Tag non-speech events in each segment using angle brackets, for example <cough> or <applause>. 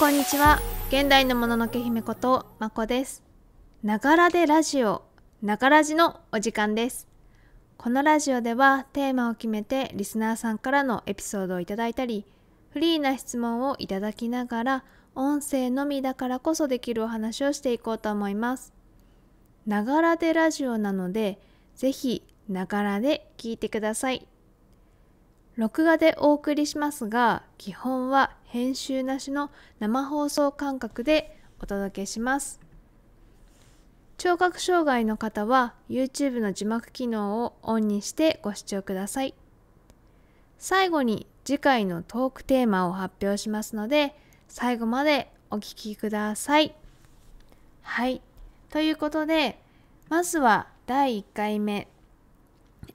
こんにちは。現代のもののけ姫ことまこです。ながらでラジオながらじのお時間です。このラジオではテーマを決めてリスナーさんからのエピソードをいただいたりフリーな質問をいただきながら音声のみだからこそできるお話をしていこうと思います。ながらでラジオなのでぜひながらで聞いてください。録画でお送りしますが基本は編集なしの生放送感覚でお届けします。聴覚障害の方は YouTube の字幕機能をオンにしてご視聴ください。最後に次回のトークテーマを発表しますので最後までお聞きください。はい。ということでまずは第1回目、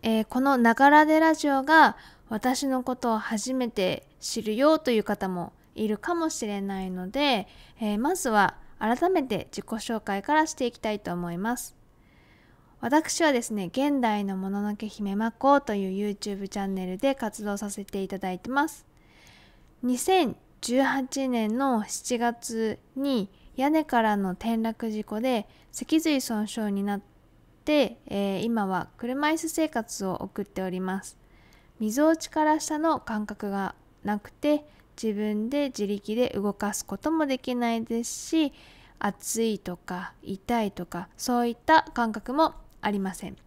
えー、このながらでラジオが私のことを初めて知るよという方もいるかもしれないので、えー、まずは改めて自己紹介からしていきたいと思います。私はですね、現代のもののけ姫まこという YouTube チャンネルで活動させていただいてます。2018年の7月に屋根からの転落事故で脊髄損傷になって、えー、今は車椅子生活を送っております。みぞおちから下の感覚がなくて自分で自力で動かすこともできないですし暑いとか痛いとかそういった感覚もありません。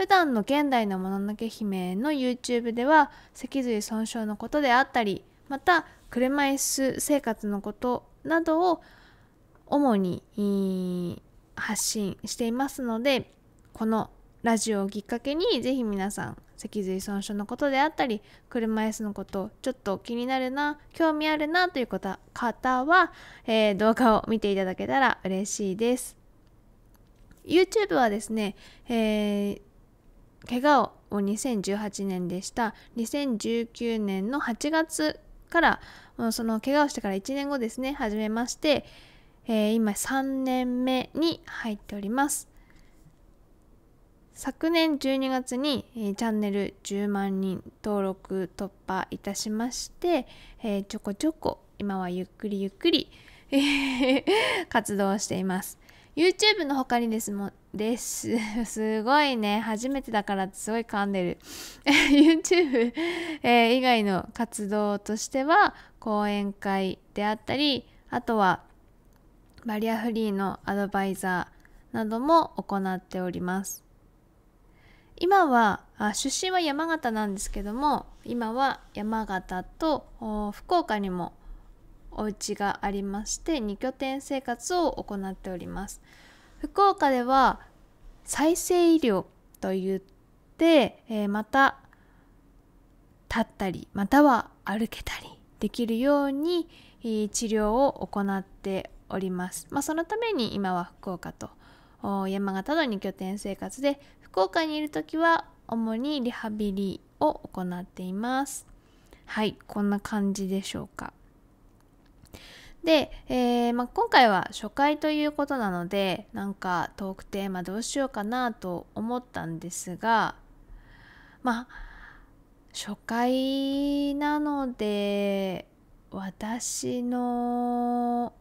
普段の現代のもののけ姫の YouTube では脊髄損傷のことであったりまた車椅子生活のことなどを主に発信していますのでこのラジオをきっかけにぜひ皆さん脊髄損傷のことであったり車椅子のことちょっと気になるな興味あるなという方は、えー、動画を見ていただけたら嬉しいです。YouTube はですね、えー、怪我を2018年でした。2019年の8月からその怪我をしてから1年後ですね始めまして、えー、今3年目に入っております。昨年12月に、えー、チャンネル10万人登録突破いたしまして、えー、ちょこちょこ今はゆっくりゆっくり <laughs> 活動しています。YouTube の他にですもです。<laughs> すごいね。初めてだからすごい噛んでる。<laughs> YouTube、えー、以外の活動としては講演会であったりあとはバリアフリーのアドバイザーなども行っております。今はあ出身は山形なんですけども今は山形と福岡にもお家がありまして2拠点生活を行っております。福岡では再生医療といって、えー、また立ったりまたは歩けたりできるように治療を行っております、まあ、そのために今は福岡と山形の2拠点生活で福岡にいる時は主にリハビリを行っています。はいこんな感じでしょうか。で、えー、まあ、今回は初回ということなのでなんかトークテーマどうしようかなと思ったんですがまあ初回なので私の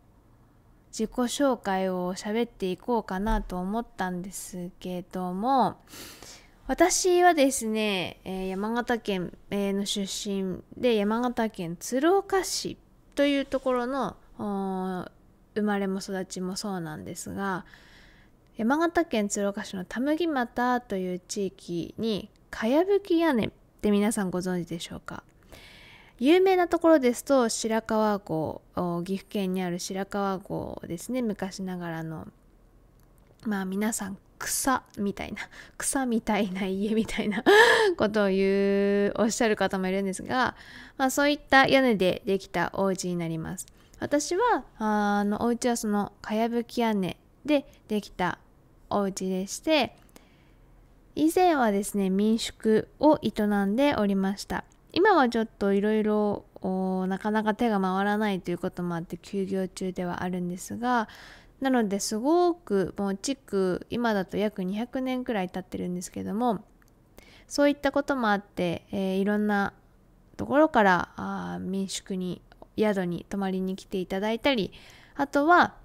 自己紹介を喋っていこうかなと思ったんですけども私はですね、えー、山形県、の出身で山形県鶴岡市というところの生まれも育ちもそうなんですが山形県鶴岡市の田麦俣という地域にかやぶき屋根って皆さんご存知でしょうか？有名なところですと白川郷岐阜県にある白川郷ですね。昔ながらのまあ皆さん草みたいな草みたいな家みたいなことを言うおっしゃる方もいるんですが、まあ、そういった屋根でできたお家になります。私はあのお家はそのかやぶき屋根でできたお家でして以前はですね民宿を営んでおりました。今はちょっといろいろなかなか手が回らないということもあって休業中ではあるんですがなのですごくもう築今だと約200年くらい経ってるんですけどもそういったこともあって、えー、いろんなところからあ民宿に宿に泊まりに来ていただいたりあとは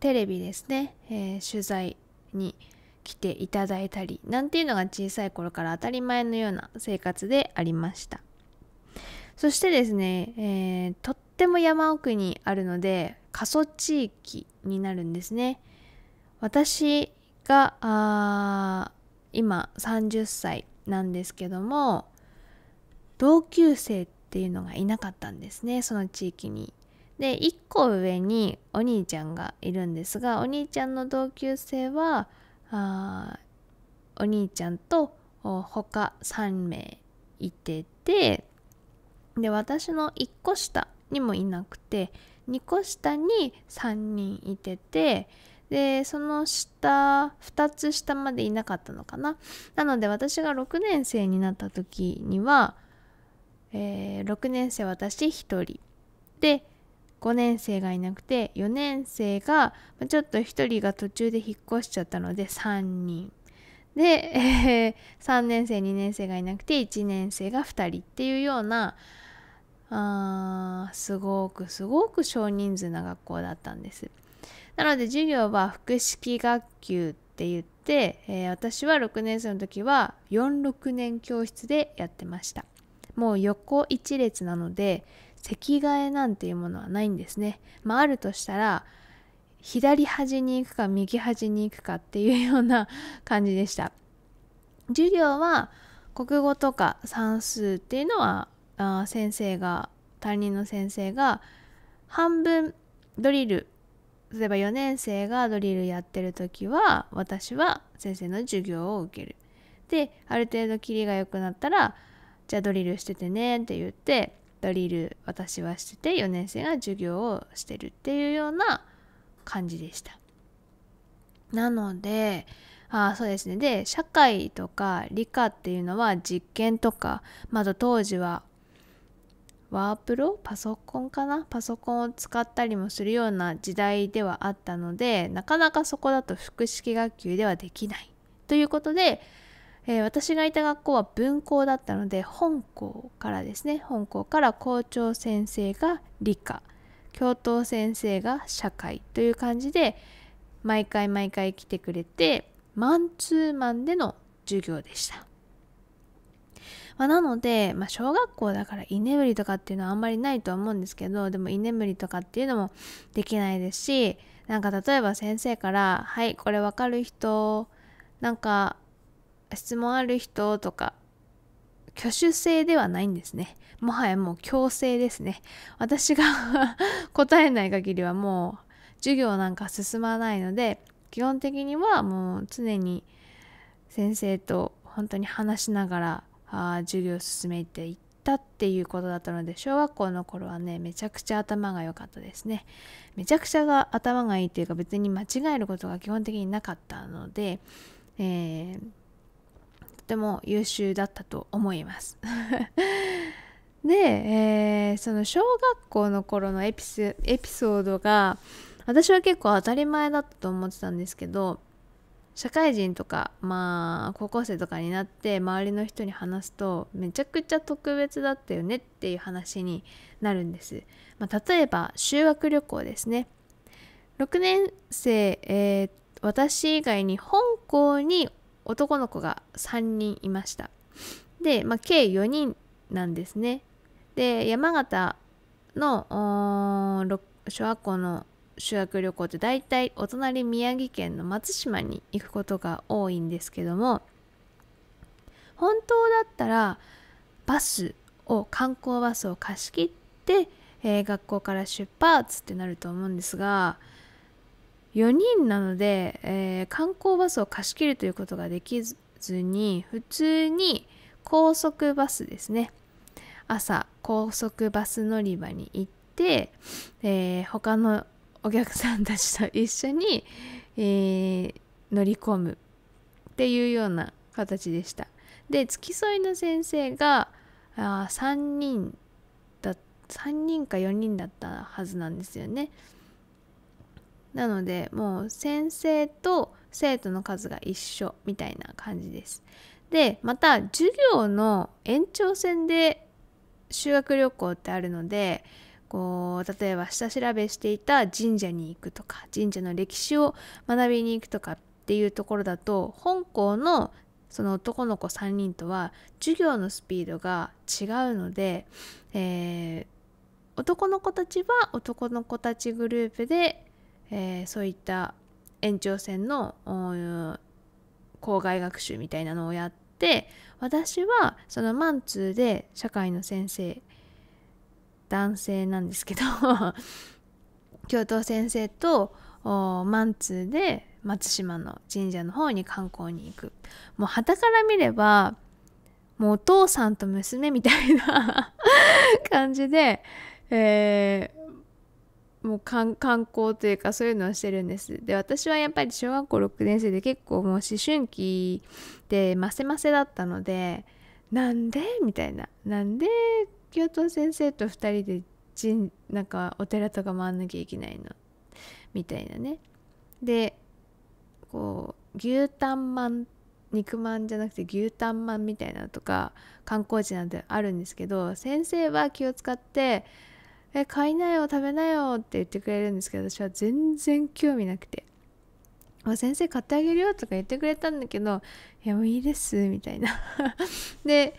テレビですね、えー、取材に来ていただいたりなんていうのが小さい頃から当たり前のような生活でありましたそしてですね、えー、とっても山奥にあるので過疎地域になるんですね私があ今30歳なんですけども同級生っていうのがいなかったんですねその地域に。で1個上にお兄ちゃんがいるんですがお兄ちゃんの同級生はあお兄ちゃんと他3名いててで私の1個下にもいなくて2個下に3人いててでその下2つ下までいなかったのかな。なので私が6年生になった時には、えー、6年生私1人。で5年生がいなくて4年生がちょっと1人が途中で引っ越しちゃったので3人。で、えー、3年生2年生がいなくて1年生が2人っていうようなあすごくすごく少人数な学校だったんです。なので授業は複式学級って言って、えー、私は6年生の時は46年教室でやってました。もう横一列なので席替えなんていうものはないんですね。まあ、あるとしたら左端に行くか右端に行くかっていうような感じでした。授業は国語とか算数っていうのはあ先生が担任の先生が半分ドリル例えば4年生がドリルやってる時は私は先生の授業を受ける。である程度キリが良くなったらじゃあドリルしててねって言ってドリル私はしてて4年生が授業をしてるっていうような感じでした。なのであそうですね。で社会とか理科っていうのは実験とかまだ当時はワープロ？パソコンかな？パソコンを使ったりもするような時代ではあったのでなかなかそこだと複式学級ではできない。ということでえー、私がいた学校は文校だったので本校からですね本校から校長先生が理科教頭先生が社会という感じで毎回毎回来てくれてマンツーマンでの授業でした。まあ、なので、まあ、小学校だから居眠りとかっていうのはあんまりないとは思うんですけどでも居眠りとかっていうのもできないですしなんか例えば先生から「はいこれ分かる人なんか質問ある人とか挙手制ではないんですね。もはやもう強制ですね。私が <laughs> 答えない限りはもう授業なんか進まないので基本的にはもう常に先生と本当に話しながらあ授業を進めていったっていうことだったので小学校の頃はねめちゃくちゃ頭が良かったですね。めちゃくちゃが頭がいいっていうか別に間違えることが基本的になかったので、えーても優秀だったと思います。<laughs> で、えー、その小学校の頃のエピスエピソードが私は結構当たり前だったと思ってたんですけど社会人とかまあ高校生とかになって周りの人に話すとめちゃくちゃ特別だったよねっていう話になるんです、まあ、例えば修学旅行ですね。6年生、えー、私以外に香港に男の子が3人いました。で、まあ、計4人なんですね。で山形の小学校の修学旅行って大体お隣宮城県の松島に行くことが多いんですけども本当だったらバスを観光バスを貸し切って、えー、学校から出発ってなると思うんですが4人なので、えー、観光バスを貸し切るということができずに普通に高速バスですね。朝高速バス乗り場に行って、えー、他のお客さんたちと一緒に、えー、乗り込むっていうような形でした。で付き添いの先生があ3人だ3人か4人だったはずなんですよね。なのでもう先生と生徒の数が一緒みたいな感じです。でまた授業の延長線で修学旅行ってあるのでこう例えば下調べしていた神社に行くとか神社の歴史を学びに行くとかっていうところだと本校のその男の子3人とは授業のスピードが違うので、えー、男の子たちは男の子たちグループで、えー、そういった延長線の校外学習みたいなのをやって私はそのマンツーで社会の先生男性なんですけど <laughs> 教頭先生とマンツーで松島の神社の方に観光に行く。もう旗から見ればもうお父さんと娘みたいな <laughs> 感じで、えー、もう観光というかそういうのをしてるんです。で私はやっぱり小学校6年生で結構もう思春期でませませだったのでなんで？みたいな。なんで教頭先生と2人でなんかお寺とか回んなきゃいけないの？みたいなね。でこう牛タンまん肉まんじゃなくて牛タンまんみたいなとか観光地なんてあるんですけど先生は気を使って「え買いなよ食べなよ」って言ってくれるんですけど私は全然興味なくて「先生買ってあげるよ」とか言ってくれたんだけど「いやもういいです」みたいな。<laughs> で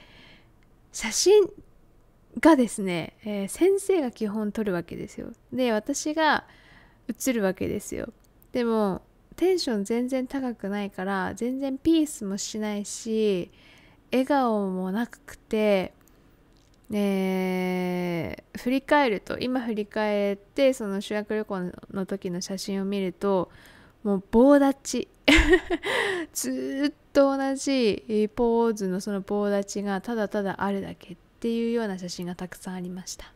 写真がですね、えー、先生が基本撮るわけですよ。で私が映るわけですよ。でもテンション全然高くないから全然ピースもしないし笑顔もなくてえ、振り返ると今振り返ってその修学旅行の時の写真を見るともう棒立ち。<laughs> ずっと同じポーズのその棒立ちがただただあるだけっていうような写真がたくさんありました。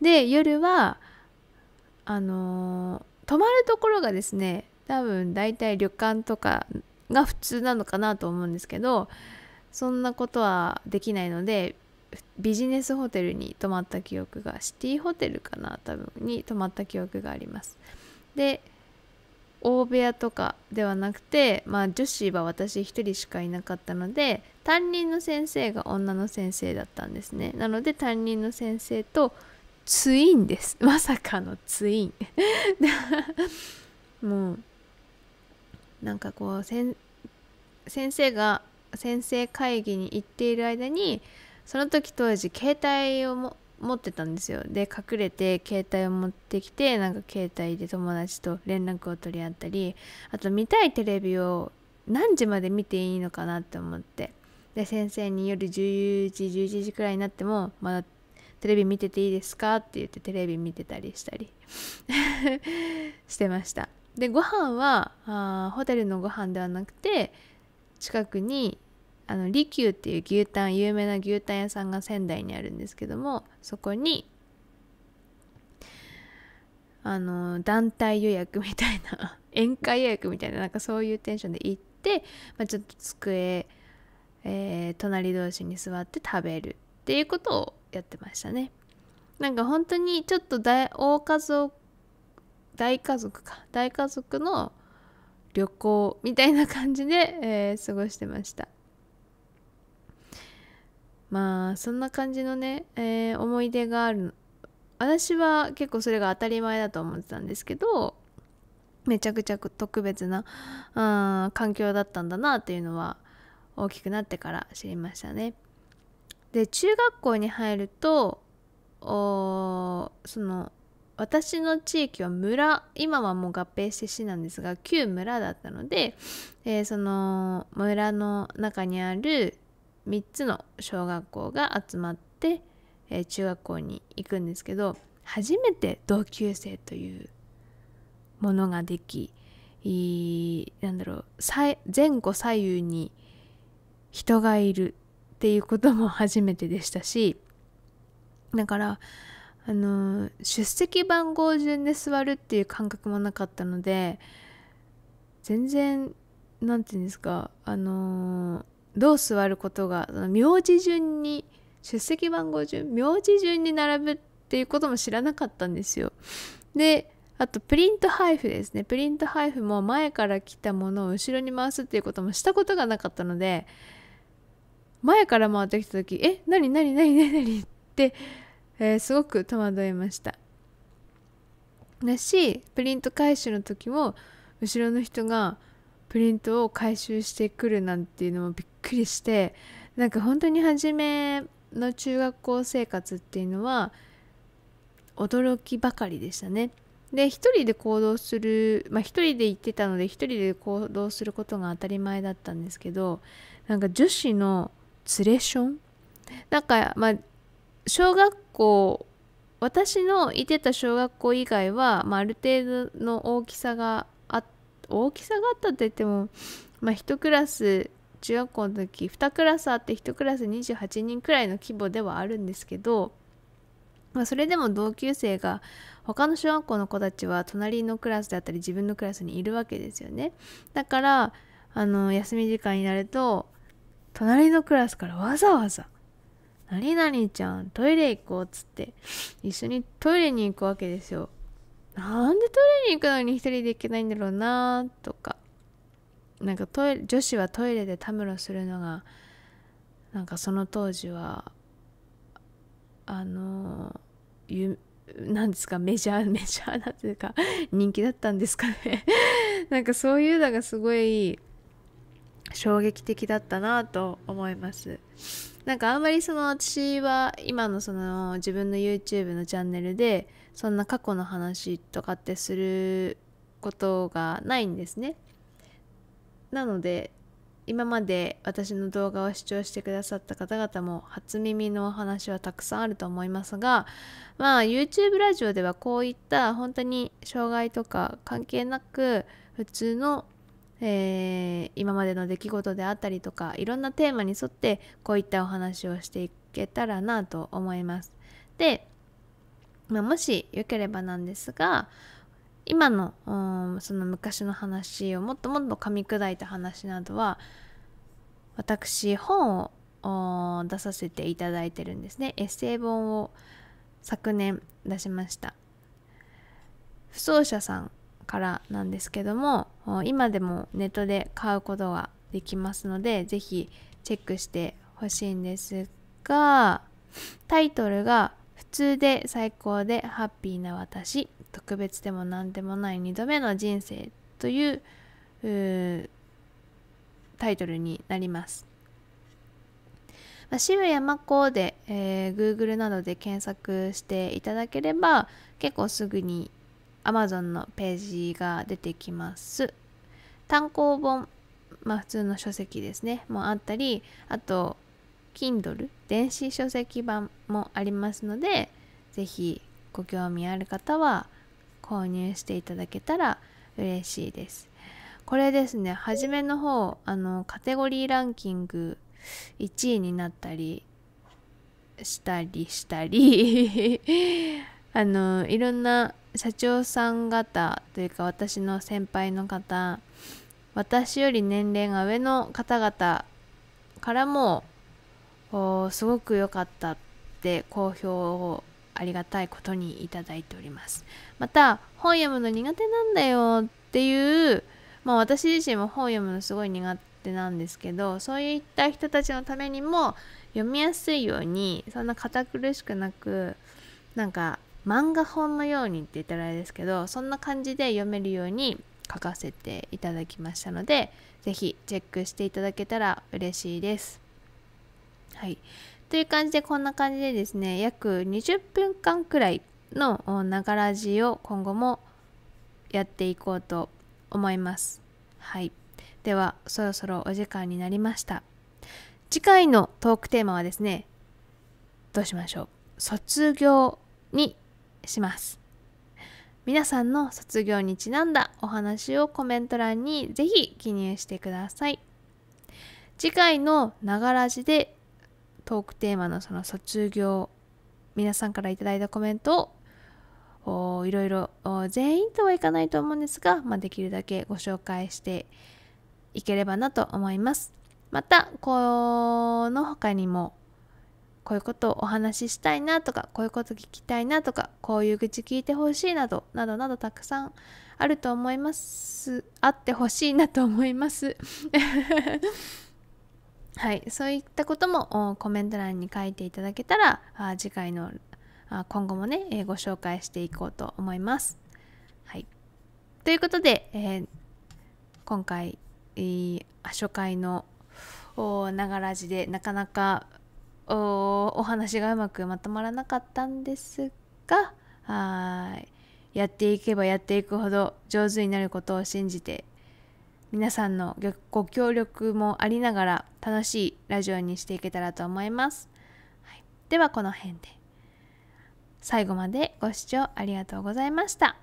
で夜はあのー泊まるところがですね多分大体旅館とかが普通なのかなと思うんですけどそんなことはできないのでビジネスホテルに泊まった記憶がシティホテルかな多分に泊まった記憶があります。で大部屋とかではなくて、まあ、女子は私1人しかいなかったので担任の先生が女の先生だったんですね。なので担任の先生とツインです。<laughs> まさかのツイン。<laughs> もうなんかこう先生が先生会議に行っている間にその時当時携帯をも持ってたんですよ。で隠れて携帯を持ってきてなんか携帯で友達と連絡を取り合ったりあと見たいテレビを何時まで見ていいのかなって思って。で先生に夜10時11時くらいになってもまだテレビ見てていいですか?」って言ってテレビ見てたりしたり <laughs> してました。でご飯はあホテルのご飯ではなくて近くにあの利休っていう牛タン有名な牛タン屋さんが仙台にあるんですけどもそこにあの団体予約みたいな <laughs> 宴会予約みたいななんかそういうテンションで行って、まあ、ちょっと机、えー、隣同士に座って食べるっていうことをやってましたね。なんか本当にちょっと大大家族大家族か。大家族の旅行みたいな感じで、えー、過ごしてました。まあそんな感じのね、えー、思い出がある私は結構それが当たり前だと思ってたんですけどめちゃくちゃ特別なあ環境だったんだなっていうのは大きくなってから知りましたね。で中学校に入るとその私の地域は村今はもう合併して市なんですが旧村だったので、えー、その村の中にある3つの小学校が集まって、えー、中学校に行くんですけど初めて同級生というものができなんだろう前後左右に人がいるっていうことも初めてでしたしだからあの出席番号順で座るっていう感覚もなかったので全然何て言うんですかあのどう座ることが名字順に出席番号順名字順に並ぶっていうことも知らなかったんですよ。であとプリント配布ですね。プリント配布も前から来たものを後ろに回すっていうこともしたことがなかったので前から回ってきた時「え何何何何何?」って、えー、すごく戸惑いました。だしプリント回収の時も後ろの人がプリントを回収してくるなんていうのもびっくりしてなんか本当に初めの中学校生活っていうのは驚きばかりでしたね。で一人で行動するまあ一人で行ってたので一人で行動することが当たり前だったんですけどなんか女子の連れション？なんかまあ小学校私のいてた小学校以外は、まあ、ある程度の大きさがあっ大きさがあったって言っても、まあ、1クラス中学校の時2クラスあって1クラス28人くらいの規模ではあるんですけど、まあ、それでも同級生が他の小学校の子たちは隣のクラスであったり自分のクラスにいるわけですよね。だからあの休み時間になると隣のクラスからわざわざ「何々ちゃんトイレ行こう」っつって一緒にトイレに行くわけですよ。なんでトイレに行くのに一人で行けないんだろうなとか。なんかトイレ女子はトイレでたむろするのがなんかその当時はあのゆなんですかメジャーメジャーなというか人気だったんですかね。なんかそういうのがすごい衝撃的だったなと思います。なんかあんまりその私は今のその自分の YouTube のチャンネルでそんな過去の話とかってすることがないんですね。なので今まで私の動画を視聴してくださった方々も初耳のお話はたくさんあると思いますがまあ YouTube ラジオではこういった本当に障害とか関係なく普通の、えー、今までの出来事であったりとかいろんなテーマに沿ってこういったお話をしていけたらなと思います。で、まあ、もしよければなんですが今のその昔の話をもっともっと噛み砕いた話などは私本を出させていただいてるんですねエッセイ本を昨年出しました不走者さんからなんですけども今でもネットで買うことができますので是非チェックしてほしいんですがタイトルが「普通で最高でハッピーな私特別でも何でもない2度目の人生というタイトルになります。ま、渋谷真子で、えー、Google などで検索していただければ結構すぐに Amazon のページが出てきます。単行本、まあ普通の書籍ですね、もあったり、あと Kindle 電子書籍版もありますので、ぜひご興味ある方は購入していただけたら嬉しいです。これですね、初めの方、あの、カテゴリーランキング1位になったりしたりしたり <laughs> あの、いろんな社長さん方というか私の先輩の方、私より年齢が上の方々からもすごく良かったって好評をありがたいことにいただいております。また本読むの苦手なんだよっていうまあ私自身も本読むのすごい苦手なんですけどそういった人たちのためにも読みやすいようにそんな堅苦しくなくなんか漫画本のようにって言ったらあれですけどそんな感じで読めるように書かせていただきましたので是非チェックしていただけたら嬉しいです。はい。という感じでこんな感じでですね約20分間くらいのながらじを今後もやっていこうと思いますはいではそろそろお時間になりました次回のトークテーマはですねどうしましょう？卒業にします。皆さんの卒業にちなんだお話をコメント欄にぜひ記入してください。次回のながらじでトークテーマのその卒業皆さんから頂いたコメントをいろいろ全員とはいかないと思うんですが、まあ、できるだけご紹介していければなと思います。またこの他にもこういうことをお話ししたいなとかこういうこと聞きたいなとかこういう愚痴聞いてほしいなどなどなどたくさんあると思います。あってほしいなと思います。<laughs> はい、そういったこともコメント欄に書いていただけたら次回のあ今後もね、え、ご紹介していこうと思います。はい、ということで、えー、今回、初回のながらじでなかなかお話がうまくまとまらなかったんですがはい。やっていけばやっていくほど上手になることを信じて皆さんのご協力もありながら楽しいラジオにしていけたらと思います、はい、ではこの辺で。最後までご視聴ありがとうございました。